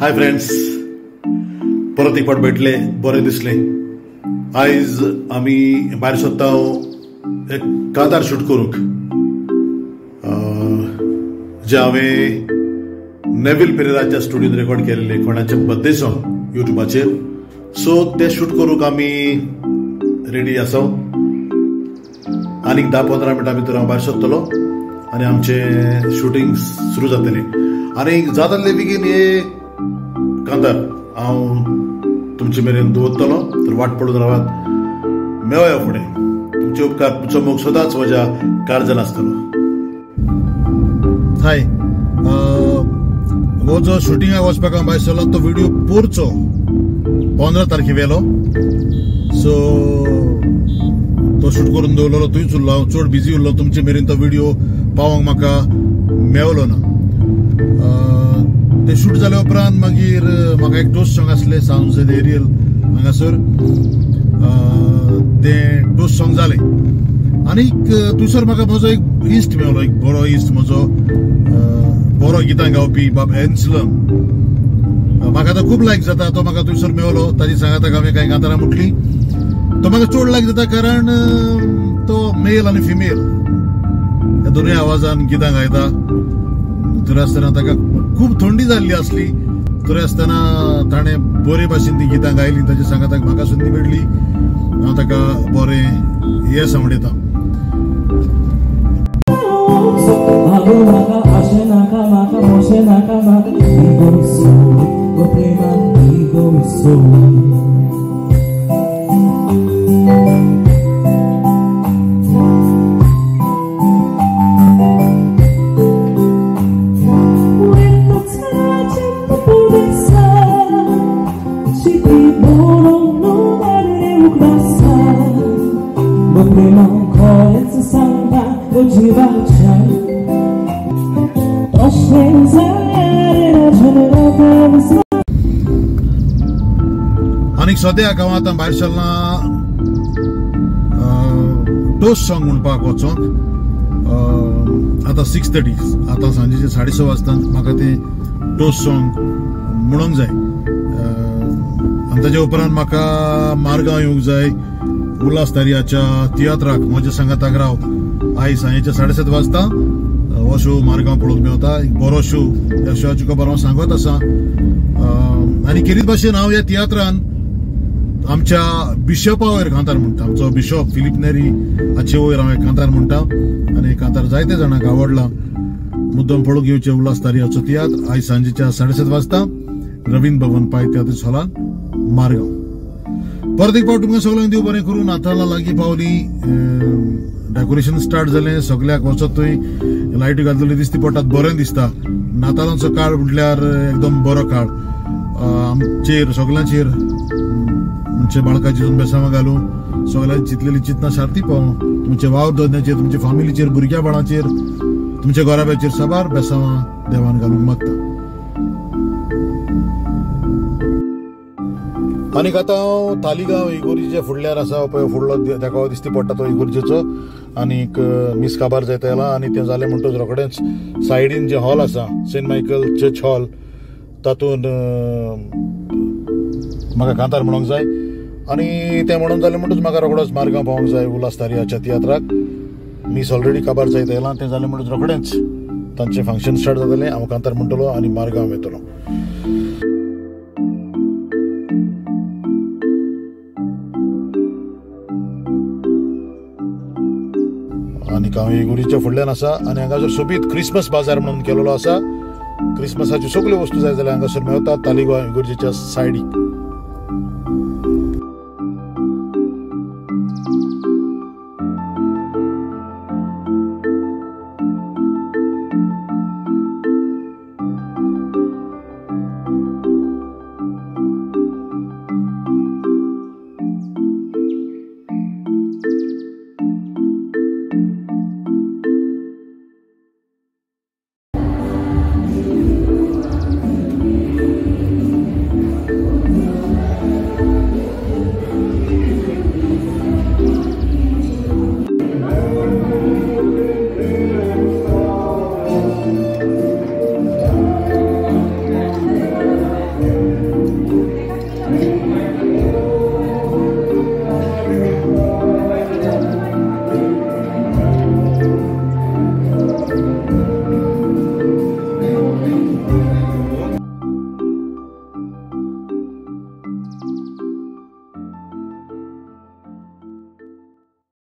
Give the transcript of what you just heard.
Hi friends परत एक फावट भेटले बरें दिसले. आयज आमी भायर सोदता एक कांतार शूट करूंक जे हांवें नेविल पेरेराच्या स्टुडियोन रेकॉर्ड केलेले कोणाचे बर्थडे सॉंग युट्यूबाचेर सो ते शूट करूंक आमी रेडी आसा आनीक धा पंदरा मिनटां भितर हांव भायर सोदतलो आनी आमचें शुटींग सुरू जातलें आनी जाताले बेगीन हे कांतार हांव तुमचे मेरेन दवरतलो तर वाट पडून रावात. मेळया फुडें. तुमचे उपकार तुमचो मोग सदांच म्हज्या काळजान आसतलो हाय हो जो शुटिंगाक वचपाक हांव भायर सरलो तो व्हिडिओ पोरचो. पंदरा तारखे वेलो सो तो शूट करून दवरलेलो थंयच उरलो हांव चड बिजी उरलो तुमचे मेरेन तो व्हिडिओ पावोंक म्हाका मेळलो ना. ते शूट जाल्या उपरांत मागीर म्हाका एक टोस्ट सॉंग आसले सावंड्स इन एरियल हांगासर ते टोस्ट सॉंग जाले आनीक थंयसर म्हाका म्हजो एक इश्ट मेळ्ळो एक बरो इश्ट म्हजो बरो गितां गावपी बाब एन्सलम म्हाका तो खूब लायक जाता तो म्हाका थंयसर मेळ्ळो ताजी सांगाताक हांवें कांय गातारां म्हटली तो म्हाका चड लायक जाता कारण तो मेल आनी फिमेल ह्या दोनूय आवाजान गितां गायता. थंय आसतना ताका खूब थंडी जाल्ली आसली थंय आसतना ताणें बरे भाशेन ती गितां गायली ताच्या सांगाताक म्हाका संदी मेळ्ळी हांव ताका बरें हें सांवडयता Mago that आनीक सद्या गांवांत भायर सरला टोस्ट सॉंग म्हणपाक वचोन आतां सिक्स थर्टी आतां सांजेचे साडे स वाजतान म्हाका तें टोस्ट सॉंग म्हणूंक जाय. आनी ताज्या उपरांत म्हाका मारगांव येवंक जाय. उल्हास दर्याच्या तियात्राक म्हज्या सांगाताक राव. आयज सांजेच्या साडे सात वाजता हो शो मार्गाव पळोवंक मेवता एक बरो शो ह्या शोची तुका हांव सांगत आसा आनी खेरीत भाशेन हांव ह्या तियात्रान आमच्या बिशपा वयर कांतार म्हणटा आमचो बिशप फिलीप नेरी हाचे वयर हांव एक कांतार म्हणटा आनी कांतार जायते जाणांक आवडला मुद्दम पळोवंक येवचे उल्हास तारियाचो तियात्र आयज सांजेच्या साडेसात वाजता रवींद्र भवन पाय तियात्र हॉलान मारगांव परत एक फावट तुमकां सगळ्यांक देव बरें करून नाताला लागीं पावली डेकोरेशन स्टार्ट जालें सगळ्याक वचत थंय लायटी घातलेली दिसती पडटात बरें दिसता. नातालांचो काळ म्हटल्यार एकदम बरो काळ. आमचेर सगळ्यांचेर आमच्या बाळकाची बेसांवां घालूं. सगळ्यांनी चिंतलेली चिंतना शार्ती पावूं तुमचे वाव धंद्याचेर तुमच्या फामिलीचेर भुरग्या बाळांचेर तुमच्या गोराब्याचेर साबार बेसांवां देवान घालूंक मागता आनीक आतां हांव तालिगांव इगोर्जेच्या फुडल्यार आसा पळय फुडलो देखावो दिश्टी पडटा तो इगोर्जेचो आनीक मिस काबार जायत आयला आनी तें जालें म्हणटच रोखडेंच सायडीन जें हॉल आसा सेंट मायकल चर्च हॉल तातूंत म्हाका कांतार म्हणूंक जाय. आनी तें म्हणून जालें म्हणटच म्हाका रोखडोच मार्गांव पावोंक जाय उल्हास तारियाच्या तियात्राक मीस ऑलरेडी काबार जायत येयलां तें जालें म्हणटच रोखडेंच तांचें फंक्शन स्टार्ट जातलें हांव कांतार म्हणटलो आनी मार्गांव येतलो. आनीक हांव इगोरीच्या फुडल्यान आसा आनी हांगासर सोबीत क्रिसमस बाजार म्हणून केलेलो आसा क्रिसमसाच्यो सगल्यो वस्तू जाय जाल्यार हांगासर मेळटा तालिगांव इगोर्जेच्या सायडीक